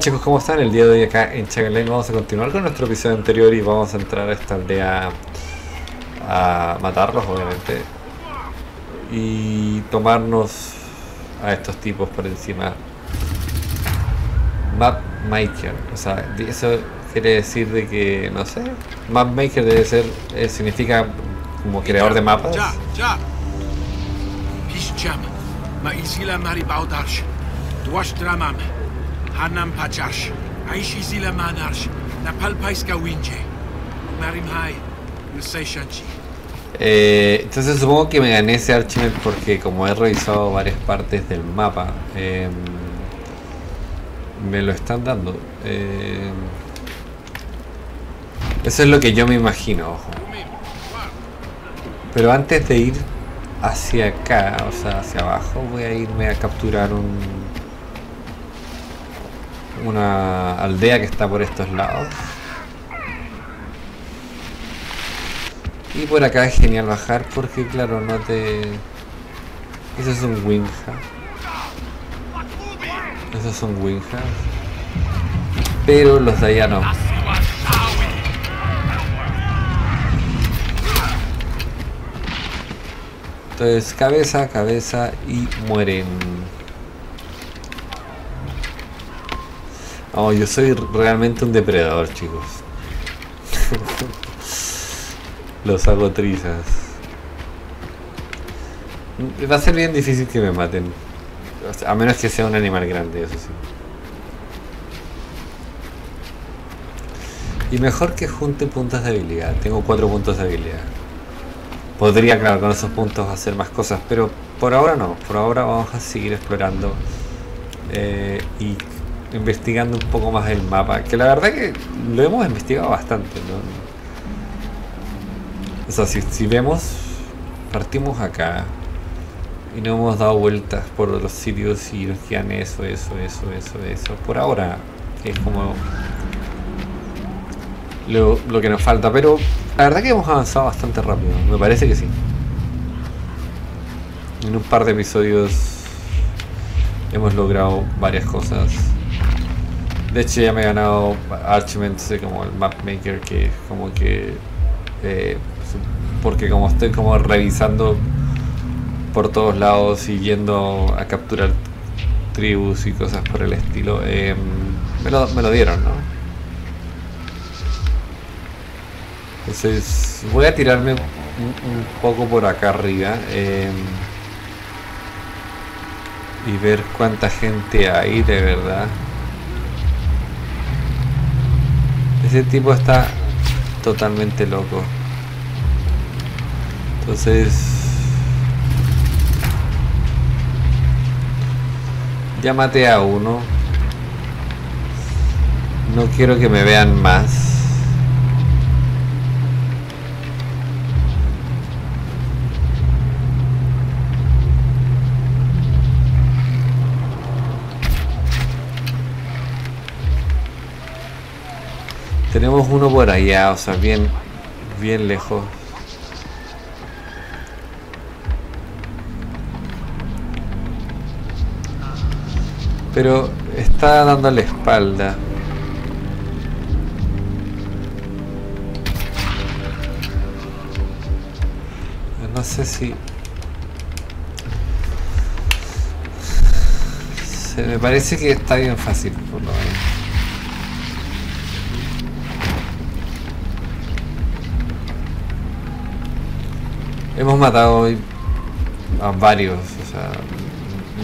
chicos, ¿cómo están? El día de hoy acá en Chagalane vamos a continuar con nuestro episodio anterior y vamos a entrar a esta aldea a matarlos, obviamente. Y tomarnos a estos tipos por encima. Map Maker, o sea, eso quiere decir de que, no sé, Map Maker debe ser, eh, significa como creador de mapas. Ya, ya. Piszczam. Ma isila mari baudarsh. Dwash dramam. Hanam pachash. Aish isila manarsh. Na palpaiska winje. Marim hai. Yusei entonces supongo que me gané ese Archimate porque como he revisado varias partes del mapa, eh, me lo están dando. Eh, eso es lo que yo me imagino, ojo. Pero antes de ir hacia acá, o sea, hacia abajo, voy a irme a capturar un una aldea que está por estos lados. Y por acá es genial bajar porque claro, no te... Eso es un Winja. Esos son Winjas. Pero los de allá no. Entonces cabeza, cabeza y mueren. Oh, yo soy realmente un depredador, chicos. Los hago trizas. Va a ser bien difícil que me maten. A menos que sea un animal grande, eso sí. Y mejor que junte puntos de habilidad. Tengo cuatro puntos de habilidad. Podría, claro, con esos puntos hacer más cosas, pero por ahora no. Por ahora vamos a seguir explorando eh, y investigando un poco más el mapa. Que la verdad que lo hemos investigado bastante. O sea, si, vemos, partimos acá y no hemos dado vueltas por los sitios y nos quedan eso, eso, eso, eso, eso. Por ahora es como lo que nos falta, pero la verdad que hemos avanzado bastante rápido, me parece que sí. En un par de episodios hemos logrado varias cosas. De hecho ya me he ganado Archiments como el Mapmaker que es como que eh, porque como estoy como revisando por todos lados y yendo a capturar tribus y cosas por el estilo, eh, me, lo, me lo dieron, ¿no? Entonces voy a tirarme un, un poco por acá arriba eh, y ver cuánta gente hay de verdad. Ese tipo está totalmente loco. Entonces... Ya a uno. No quiero que me vean más. Tenemos uno por allá, o sea, bien, bien lejos. Pero está dando la espalda. No sé si... Se me parece que está bien fácil, por lo menos. Hemos matado a varios, o sea,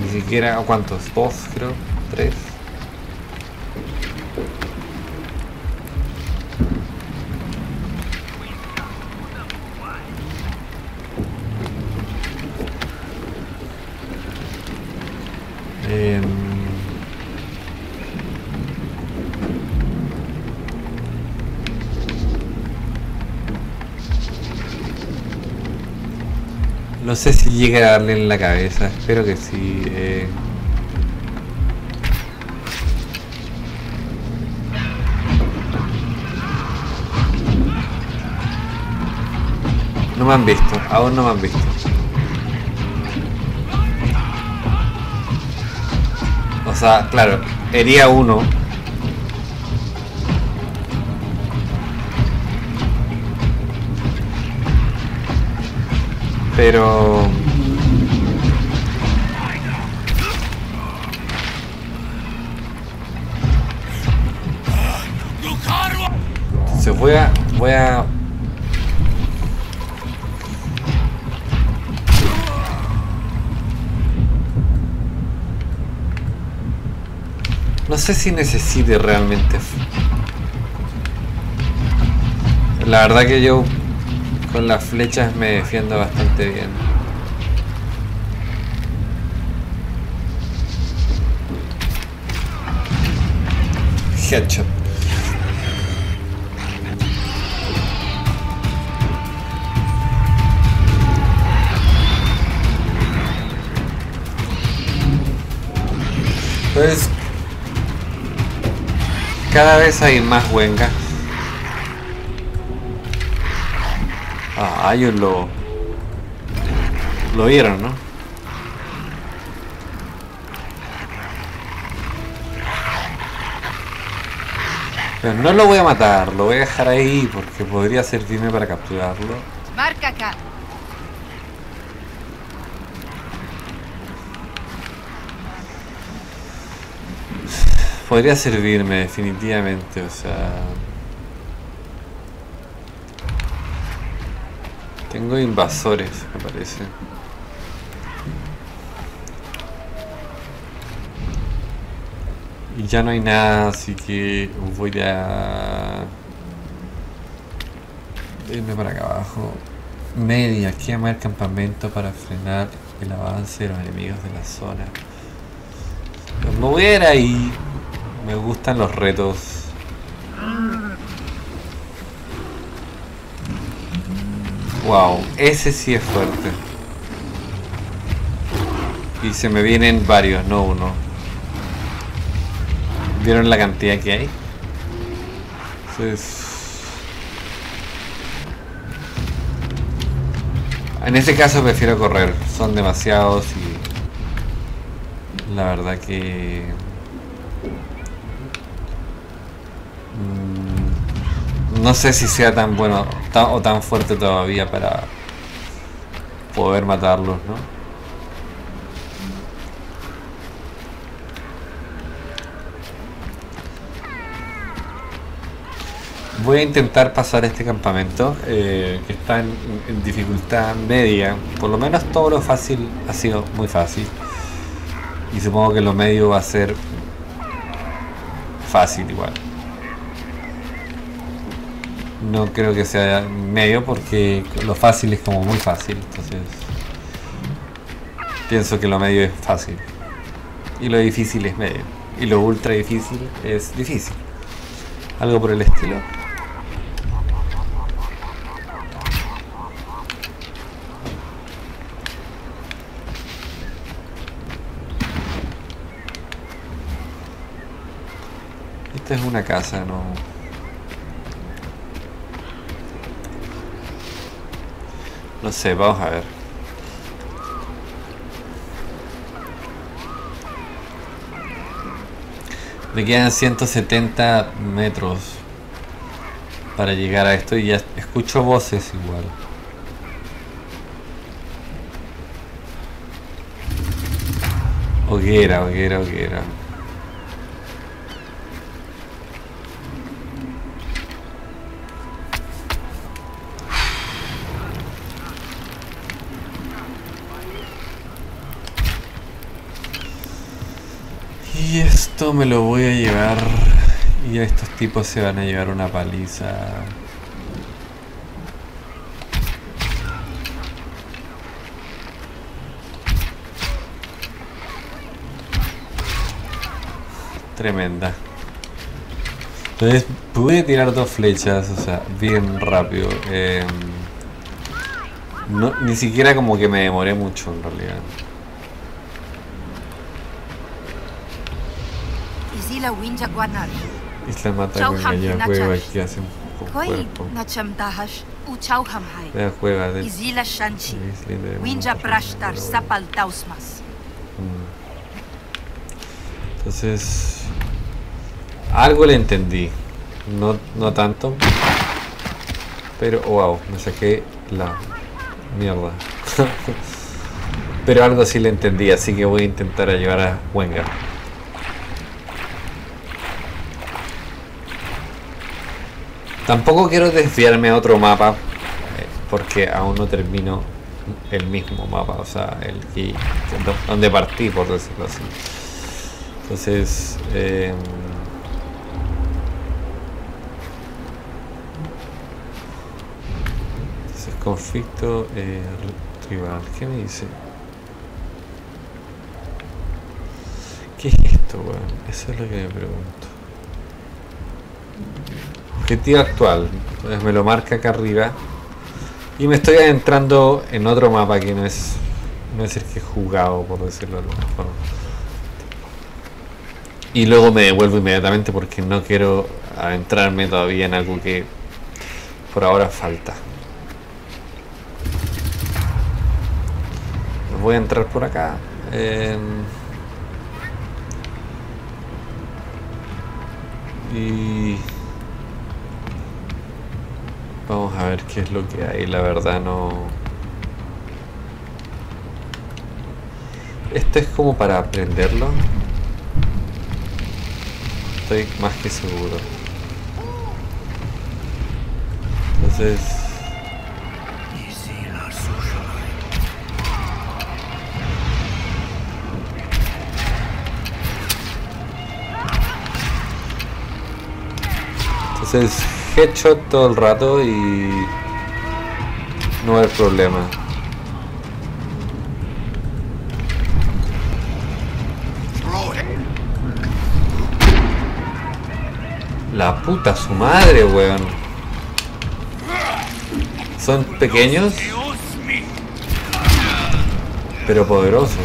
ni siquiera a cuántos, dos creo, tres. No sé si llega a darle en la cabeza, espero que sí. eh. No me han visto, aún no me han visto. O sea, claro, hería uno, Pero... Se voy a... Voy a... No sé si necesite realmente... La verdad que yo con las flechas me defiendo bastante bien. Headshot. Pues cada vez hay más huengas. Ah, ellos lo lo vieron, ¿no? Pero no lo voy a matar, lo voy a dejar ahí porque podría servirme para capturarlo. Marca acá. Podría servirme definitivamente, o sea... Tengo invasores, me parece. Y ya no hay nada, así que voy a irme para acá abajo. Media, quema el campamento para frenar el avance de los enemigos de la zona. Pues me voy a ir ahí. Me gustan los retos. Wow, ese sí es fuerte. Y se me vienen varios, no uno. ¿Vieron la cantidad que hay? Entonces... En este caso prefiero correr, son demasiados y la verdad que mm, no sé si sea tan bueno o tan fuerte todavía para poder matarlos, ¿no? Voy a intentar pasar este campamento eh, que está en dificultad media. Por lo menos todo lo fácil ha sido muy fácil. Y supongo que lo medio va a ser fácil igual. No creo que sea medio porque lo fácil es como muy fácil. Entonces pienso que lo medio es fácil. Y lo difícil es medio. Y lo ultra difícil es difícil. Algo por el estilo. Esta es una casa, no. No sé, vamos a ver. Me quedan 170 metros para llegar a esto y ya escucho voces igual. Hoguera, hoguera, hoguera. Esto me lo voy a llevar. Y estos tipos se van a llevar una paliza. Tremenda. Entonces pude tirar dos flechas, o sea, bien rápido. em, ni siquiera como que me demoré mucho en realidad. Isla mata con ella chas. aquí hace un poco cuerpo. Ella juega de Isila shanchi. Winja prashtar sapal tausmas. Entonces, algo le entendí. No, no tanto. Pero, wow, me saqué la mierda. Pero algo sí le entendí, así que voy a intentar ayudar a Wenga. Tampoco quiero desviarme a otro mapa, eh, porque aún no termino el mismo mapa, o sea, el que donde partí, por decirlo así. Entonces, eh, entonces conflicto eh, tribal. ¿Qué me dice? ¿Qué es esto, weón? Eso es lo que me pregunto. Objetivo actual. Entonces me lo marca acá arriba. Y me estoy adentrando en otro mapa que no es, no es el que he jugado, por decirlo de alguna forma. Y luego me devuelvo inmediatamente porque no quiero adentrarme todavía en algo que por ahora falta. Voy a entrar por acá. Eh, y vamos a ver qué es lo que hay. La verdad no... Esto es como para aprenderlo. Estoy más que seguro. Entonces... Entonces, headshot todo el rato y no hay problema. La puta su madre, weón. Son pequeños, pero poderosos.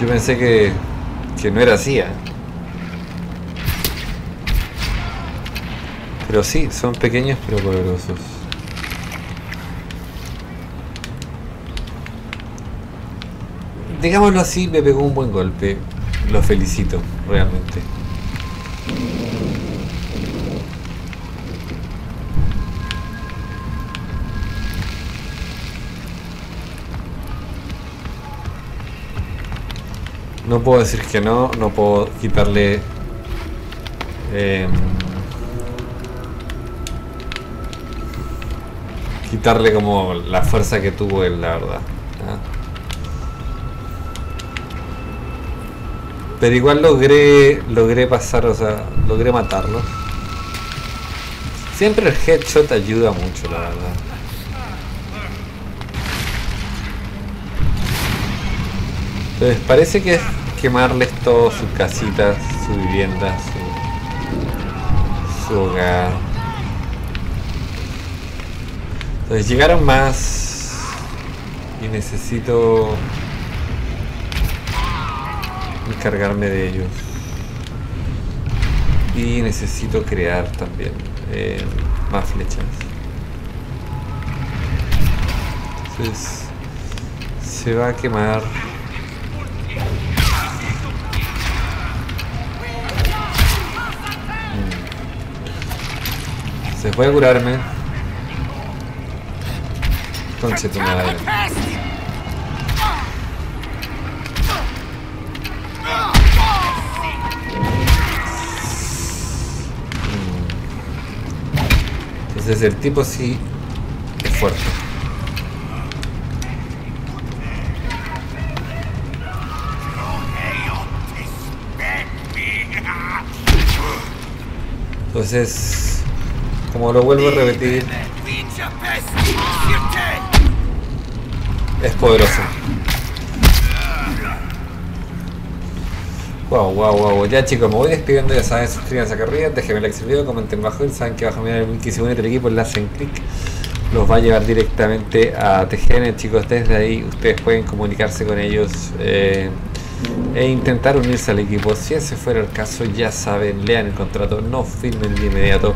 Yo pensé que, que no era así, ¿eh? Pero sí, son pequeños pero poderosos. Digámoslo así, me pegó un buen golpe. Lo felicito, realmente. No puedo decir que no, no puedo quitarle... em, quitarle como la fuerza que tuvo él, la verdad. ¿ah? Pero igual logré, logré pasar, o sea, logré matarlo. Siempre el headshot ayuda mucho, la verdad. Entonces parece que es quemarles todo sus casitas, su vivienda, su, su hogar. Entonces llegaron más y necesito encargarme de ellos. Y necesito crear también eh, más flechas. Entonces se va a quemar. Mm. Se puede curarme. Entonces el tipo sí es fuerte. Entonces, como lo vuelvo a repetir, es poderoso. Wow, wow, wow. Ya chicos, me voy despidiendo. Ya saben, suscríbanse acá arriba, déjenme like el video, comenten bajo saben que bajo mirar el link se unen al equipo, le hacen clic. Los va a llevar directamente a TGN, chicos. Desde ahí ustedes pueden comunicarse con ellos eh, e intentar unirse al equipo. Si ese fuera el caso, ya saben, lean el contrato, no firmen de inmediato.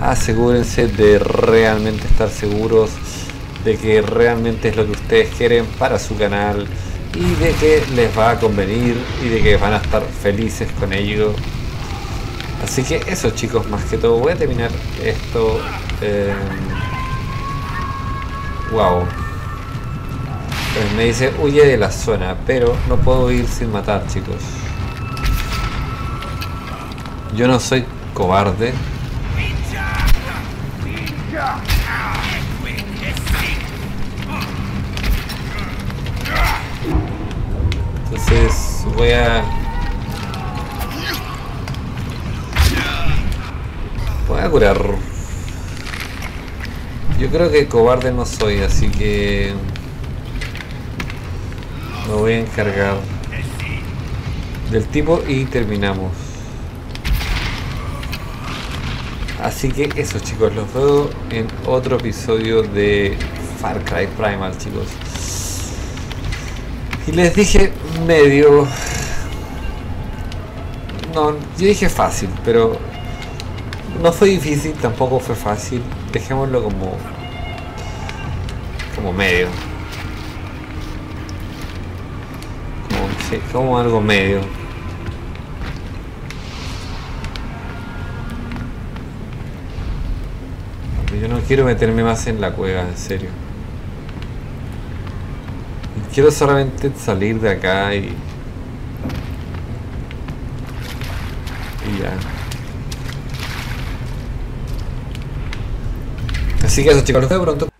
Asegúrense de realmente estar seguros de que realmente es lo que ustedes quieren para su canal y de que les va a convenir y de que van a estar felices con ello. Así que eso chicos, más que todo, voy a terminar esto. eh, Wow. Pues me dice huye de la zona, pero no puedo ir sin matar, chicos. Yo no soy cobarde. Entonces voy a... Voy a curar. Yo creo que cobarde no soy, así que... Me voy a encargar del tipo y terminamos. Así que eso chicos, los veo en otro episodio de Far Cry Primal chicos. Y les dije medio... No, yo dije fácil, pero no fue difícil, tampoco fue fácil. Dejémoslo como... como medio. Como, como algo medio. Yo no quiero meterme más en la cueva, en serio. Quiero solamente salir de acá y... Y ya. Así que eso chicos, nos vemos pronto.